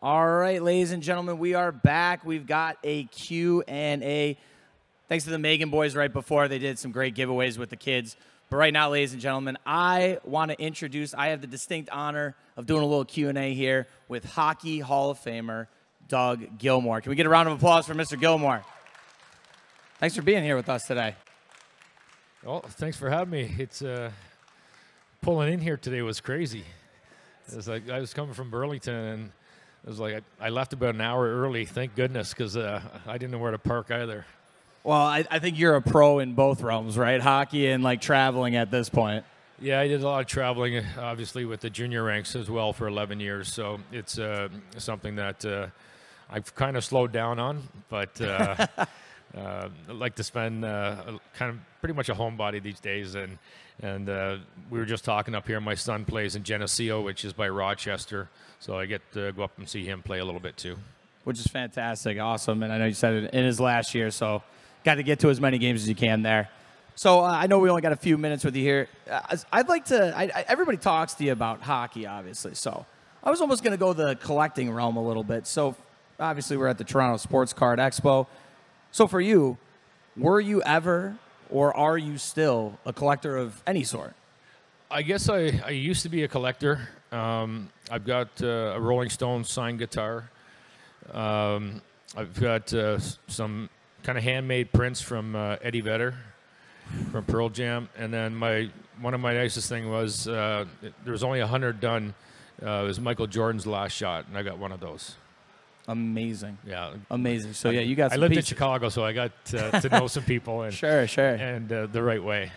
All right, ladies and gentlemen, we are back. We've got a Q&A. Thanks to the Megan boys right before. They did some great giveaways with the kids. But right now, ladies and gentlemen, I want to introduce, I have the distinct honor of doing a little Q&A here with Hockey Hall of Famer Doug Gilmour. Can we get a round of applause for Mr. Gilmour? Thanks for being here with us today. Well, thanks for having me. It's uh, pulling in here today was crazy. It was like I was coming from Burlington and it was like I, I left about an hour early. Thank goodness, because uh, I didn't know where to park either. Well, I, I think you're a pro in both realms, right? Hockey and like traveling at this point. Yeah, I did a lot of traveling, obviously with the junior ranks as well for 11 years. So it's uh, something that uh, I've kind of slowed down on, but uh, like to spend uh, kind of pretty much a homebody these days. And and uh, we were just talking up here. My son plays in Geneseo, which is by Rochester, so I get to go up and see him play a little bit too. Which is fantastic, awesome, and I know you said it in his last year, so got to get to as many games as you can there. So uh, I know we only got a few minutes with you here. Uh, I'd like to. I, I, everybody talks to you about hockey, obviously. So I was almost going to go the collecting realm a little bit. So obviously we're at the Toronto Sports Card Expo. So for you, were you ever or are you still a collector of any sort? I guess I, I used to be a collector. Um, I've got uh, a Rolling Stones signed guitar. Um, I've got uh, some kind of handmade prints from uh, Eddie Vedder from Pearl Jam, and then my one of my nicest thing was uh, there was only hundred done. Uh, it was Michael Jordan's last shot, and I got one of those. Amazing. Yeah. Amazing. So yeah, you got. I lived pieces. in Chicago, so I got uh, to know some people. And, sure, sure. And uh, the right way.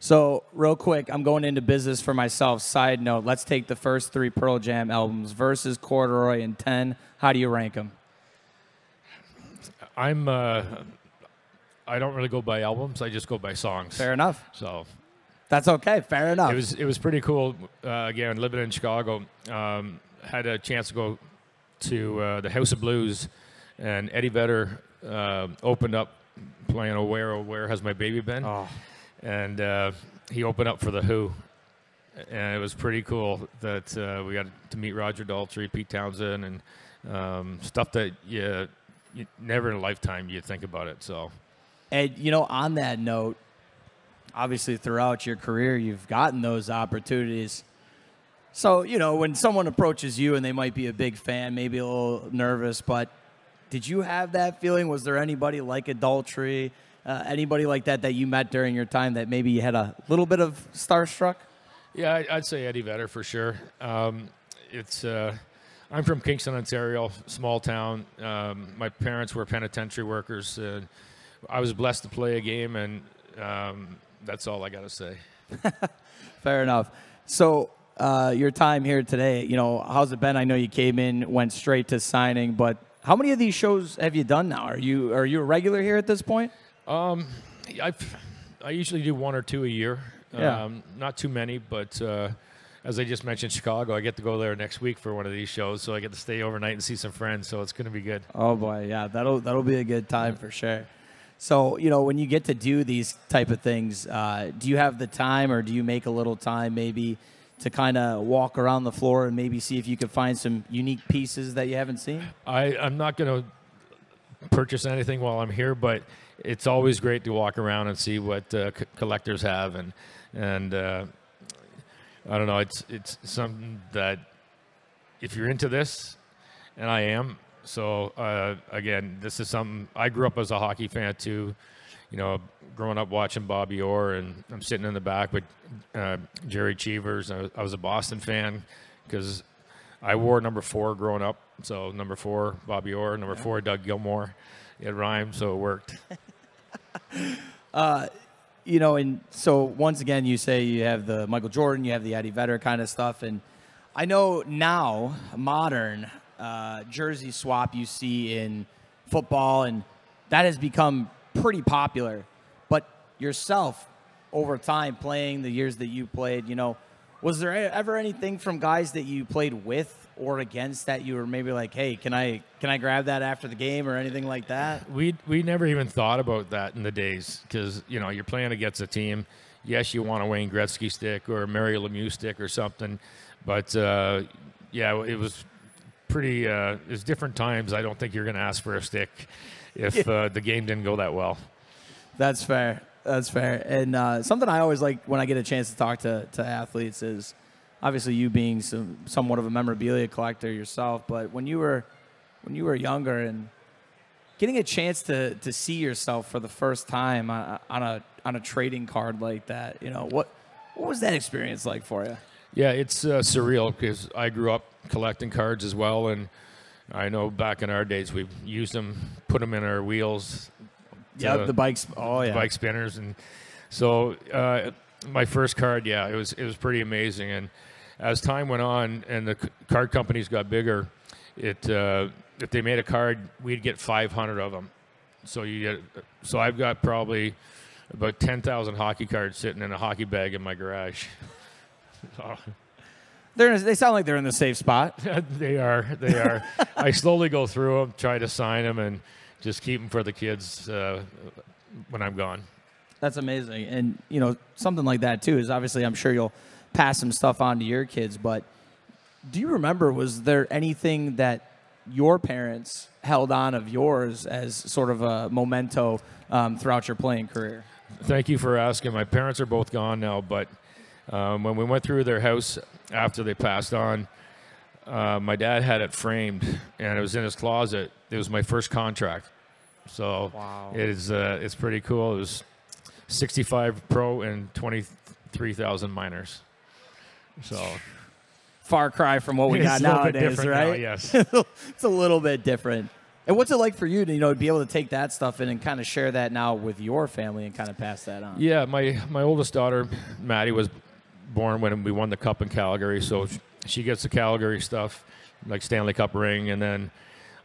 So real quick, I'm going into business for myself. Side note: Let's take the first three Pearl Jam albums versus Corduroy and Ten. How do you rank them? I'm. Uh, I don't really go by albums. I just go by songs. Fair enough. So. That's okay. Fair enough. It was it was pretty cool. Uh, again, living in Chicago, um, had a chance to go to uh, the House of Blues, and Eddie Vedder uh, opened up playing "Oh Where, Oh Where Has My Baby Been," oh. and uh, he opened up for the Who, and it was pretty cool that uh, we got to meet Roger Daltrey, Pete Townshend, and um, stuff that you, you never in a lifetime you think about it. So, and you know, on that note, obviously throughout your career, you've gotten those opportunities so, you know, when someone approaches you and they might be a big fan, maybe a little nervous, but did you have that feeling? Was there anybody like Adultery, uh, anybody like that that you met during your time that maybe you had a little bit of starstruck? Yeah, I'd say Eddie Vedder for sure. Um, it's uh, I'm from Kingston, Ontario, small town. Um, my parents were penitentiary workers. Uh, I was blessed to play a game, and um, that's all I got to say. Fair enough. So uh, your time here today. You know, how's it been? I know you came in, went straight to signing, but how many of these shows have you done now? Are you are you a regular here at this point? Um, I I usually do one or two a year. Yeah. Um, not too many, but uh, as I just mentioned, Chicago. I get to go there next week for one of these shows, so I get to stay overnight and see some friends. So it's going to be good. Oh boy, yeah, that'll that'll be a good time for sure. So you know, when you get to do these type of things, uh, do you have the time, or do you make a little time maybe? To kind of walk around the floor and maybe see if you could find some unique pieces that you haven't seen? I, I'm not going to purchase anything while I'm here, but it's always great to walk around and see what uh, c- collectors have, and and uh, I don't know, it's it's something that if you're into this, and I am. So uh, again, this is something I grew up as a hockey fan too you know, growing up watching Bobby Orr, and I'm sitting in the back with uh, Gerry Cheevers. I, was a Boston fan because I wore number four growing up. So number four, Bobby Orr. Number four, Doug Gilmour. It rhymed, so it worked. uh, you know, and so once again, you say you have the Michael Jordan, you have the Eddie Vedder kind of stuff, and I know now modern uh, jersey swap you see in football, and that has become pretty popular. But yourself, over time, playing the years that you played, you know, was there ever anything from guys that you played with or against that you were maybe like, hey, can I can I grab that after the game or anything like that? We we never even thought about that in the days because you know you're playing against a team. Yes, you want a Wayne Gretzky stick or a Mario Lemieux stick or something, but uh, yeah, it was pretty. Uh, there's different times. I don't think you're going to ask for a stick if uh, the game didn't go that well. That's fair. That's fair. And uh, something I always like when I get a chance to talk to, to athletes is obviously you being some, somewhat of a memorabilia collector yourself, but when you were when you were younger and getting a chance to, to see yourself for the first time on, on a on a trading card like that, you know what what was that experience like for you? Yeah, it's uh, surreal because I grew up collecting cards as well, and I know back in our days we used them, put them in our wheels. Yeah, the bikes. Oh yeah, bike spinners, and so uh, my first card, yeah, it was it was pretty amazing. And as time went on, and the card companies got bigger, it uh, if they made a card, we'd get 500 of them. So you get, so I've got probably about 10,000 hockey cards sitting in a hockey bag in my garage. They're, they sound like they're in the safe spot. they are. They are. I slowly go through them, try to sign them, and just keep them for the kids uh, when I'm gone. That's amazing. And, you know, something like that, too, is obviously I'm sure you'll pass some stuff on to your kids. But do you remember, was there anything that your parents held on of yours as sort of a memento um, throughout your playing career? Thank you for asking. My parents are both gone now, but um, when we went through their house after they passed on, uh, my dad had it framed, and it was in his closet. It was my first contract, so Wow. it is uh, it's pretty cool. It was 65 pro and 23,000 minors. So Far cry from what we got a little bit nowadays, different now, right? yes. it's a little bit different. And what's it like for you to you know be able to take that stuff in and kind of share that now with your family and kind of pass that on? Yeah, my my oldest daughter, Maddie, was born when we won the cup in Calgary, so she gets the Calgary stuff, like Stanley Cup ring, and then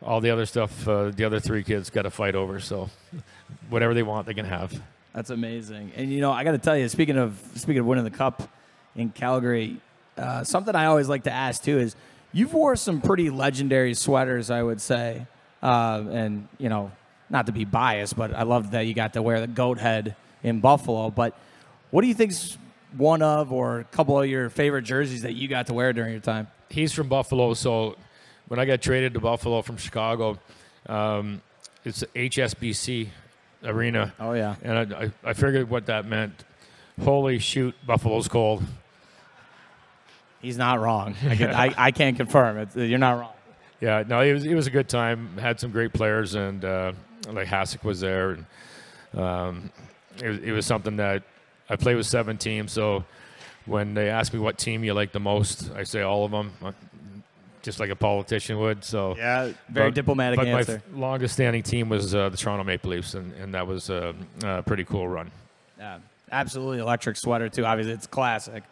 all the other stuff. Uh, the other three kids got to fight over. So whatever they want, they can have. That's amazing. And you know, I got to tell you, speaking of speaking of winning the cup in Calgary, uh, something I always like to ask too is you've wore some pretty legendary sweaters, I would say. Uh, and you know, not to be biased, but I love that you got to wear the goat head in Buffalo. But what do you think's one of or a couple of your favorite jerseys that you got to wear during your time? He's from Buffalo, so when I got traded to Buffalo from Chicago, um, it's HSBC Arena. Oh yeah, And I, I, I figured what that meant. Holy shoot, Buffalo's cold. he's not wrong. I, can, I, I can't confirm. It's, you're not wrong. Yeah, no, it was it was a good time. Had some great players, and uh, like Hasek was there, and um, it, it was something that I played with seven teams. So when they ask me what team you like the most, I say all of them, uh, just like a politician would. So Yeah, very but- diplomatic but answer. my longest standing team was uh, the Toronto Maple Leafs, and, and that was a, a pretty cool run. Yeah, absolutely electric sweater too. Obviously, it's classic.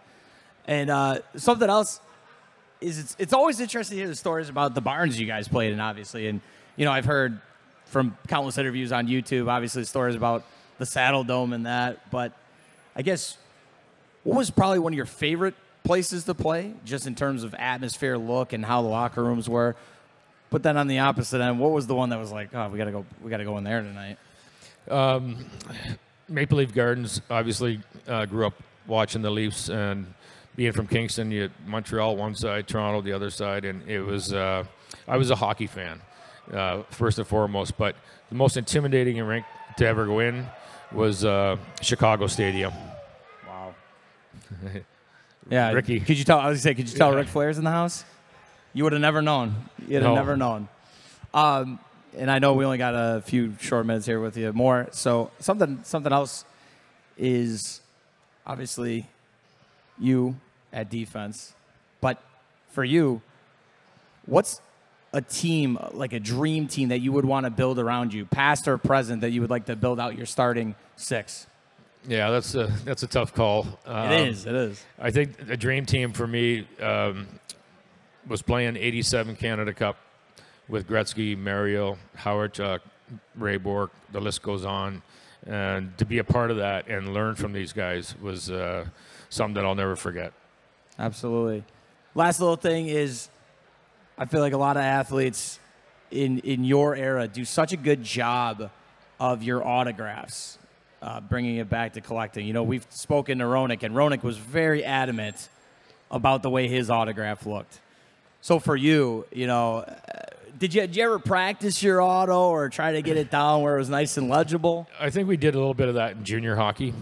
And uh, something else is it's it's always interesting to hear the stories about the barns you guys played in. Obviously, and you know I've heard from countless interviews on YouTube. Obviously, stories about the Saddledome and that. But I guess what was probably one of your favorite places to play, just in terms of atmosphere, look, and how the locker rooms were. But then on the opposite end, what was the one that was like, oh, we gotta go, we gotta go in there tonight? Maple Leaf Gardens, obviously, uh, grew up watching the Leafs and being from Kingston, you Montreal one side, Toronto the other side, and it was. Uh, I was a hockey fan uh, first and foremost, but the most intimidating rink to ever go in was uh, Chicago Stadium. Yeah, Ricky. Could you tell? I was gonna say, could you tell Yeah. Ric Flair's in the house? You would have never known. You'd have No. never known. Um, and I know we only got a few short minutes here with you more. So something something else is obviously you at defense, but for you, what's a team like a dream team that you would want to build around you, past or present, that you would like to build out your starting six? Yeah, that's a that's a tough call. Um, It is. It is. I think a dream team for me um, was playing '87 Canada Cup with Gretzky, Mario, Howard, uh, Ray Bourque. The list goes on, and to be a part of that and learn from these guys was uh, something that I'll never forget. Absolutely. Last little thing is, I feel like a lot of athletes in in your era do such a good job of your autographs, uh, bringing it back to collecting. You know, we've spoken to Roenick, and Roenick was very adamant about the way his autograph looked. So for you, you know, uh, did you did you ever practice your auto or try to get it down where it was nice and legible? I think we did a little bit of that in junior hockey.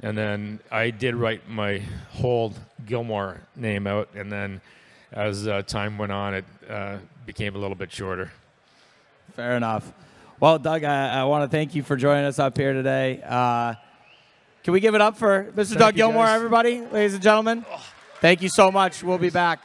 And then I did write my whole Gilmour name out. And then as uh, time went on, it uh, became a little bit shorter. Fair enough. Well, Doug, I, I want to thank you for joining us up here today. Uh, can we give it up for Mr. Thank Doug Gilmour, guys. everybody, ladies and gentlemen? Thank you so much. We'll be back.